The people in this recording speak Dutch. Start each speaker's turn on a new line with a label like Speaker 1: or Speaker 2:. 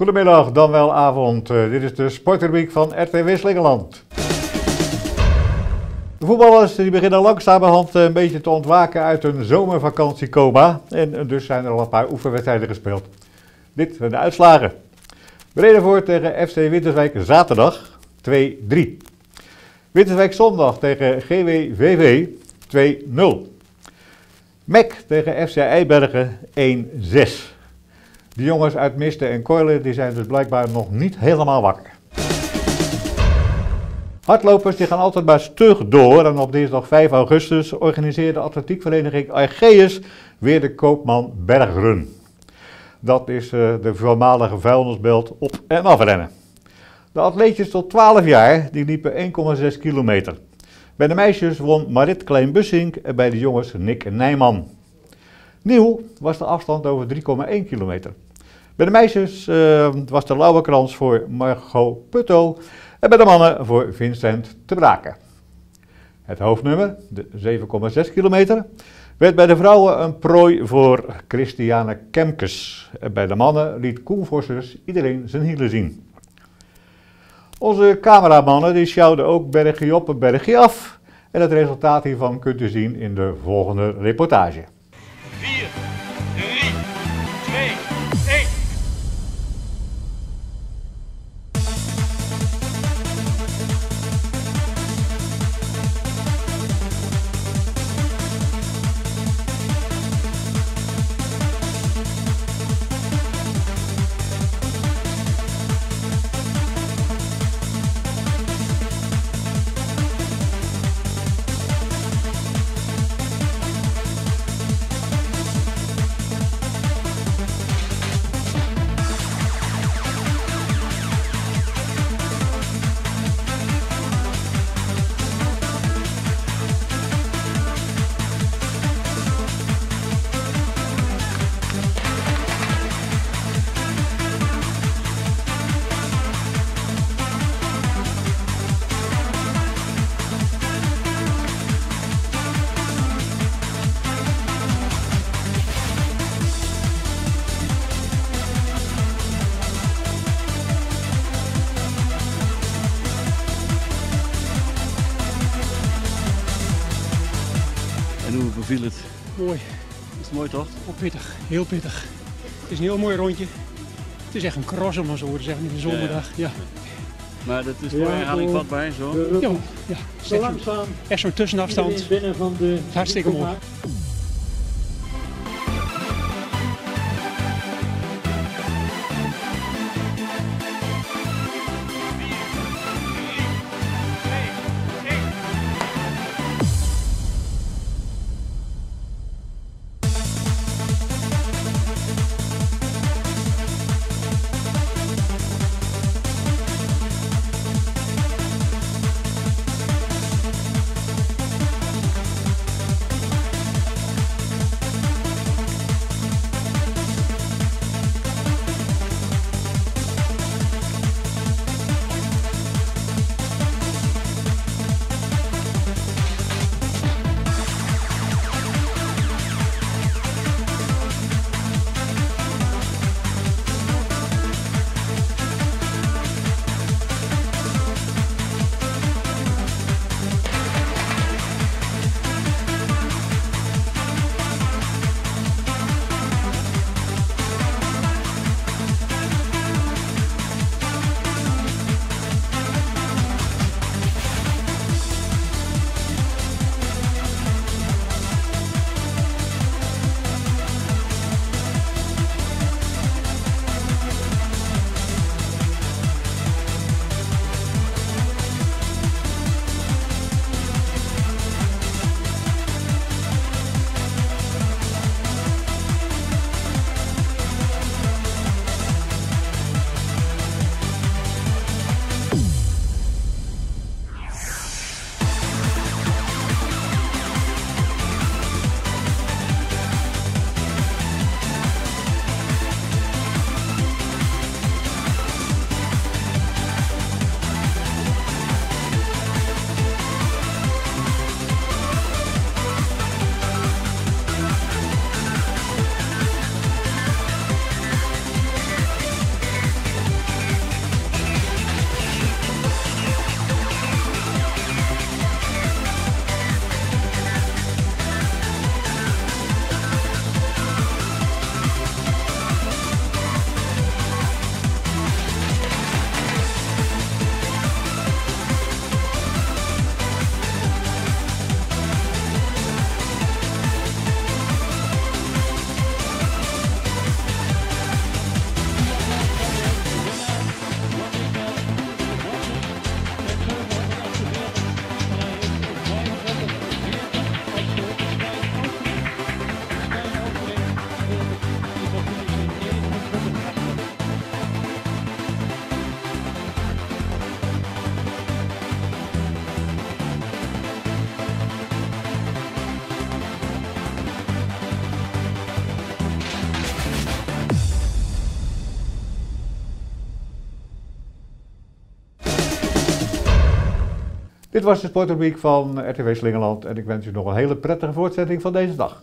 Speaker 1: Goedemiddag, dan wel avond. Uh, dit is de sportrubriek van RTW Slingerland. De voetballers die beginnen langzamerhand een beetje te ontwaken uit hun zomervakantiecoma. En dus zijn er al een paar oefenwedstrijden gespeeld. Dit zijn de uitslagen. Bredevoort tegen FC Winterswijk zaterdag 2-3. Winterswijk zondag tegen GWVV 2-0. MEC tegen FC Eibergen 1-6. De jongens uit Misten en Koilen die zijn dus blijkbaar nog niet helemaal wakker. Hardlopers die gaan altijd maar stug door en op dinsdag 5 augustus organiseert de atletiekvereniging Argeus weer de Koopman Bergrun. Dat is uh, de voormalige vuilnisbelt op- en afrennen. De atleetjes tot 12 jaar die liepen 1,6 kilometer. Bij de meisjes won Marit Klein-Bussink en bij de jongens Nick Nijman. Nieuw was de afstand over 3,1 kilometer. Bij de meisjes uh, was de lauwe voor Margot Putto en bij de mannen voor Vincent te Braken. Het hoofdnummer, de 7,6 kilometer, werd bij de vrouwen een prooi voor Christiane Kemkes. En bij de mannen liet Koen iedereen zijn hielen zien. Onze cameramannen die sjouwden ook bergje op en bergje af. En het resultaat hiervan kunt u zien in de volgende reportage.
Speaker 2: Beviel het?
Speaker 3: Mooi.
Speaker 2: Is het mooi toch?
Speaker 3: Oh, pittig, heel pittig. Het is een heel mooi rondje. Het is echt een cross om maar zo te zeggen, in de zomerdag. Ja,
Speaker 2: Maar dat is voor herhaling vatbaar zo?
Speaker 3: Ja, ja. Zo echt zo'n tussenafstand. Binnen van de Hartstikke mooi.
Speaker 1: Dit was de sportrubriek van RTV Slingeland en ik wens u nog een hele prettige voortzetting van deze dag.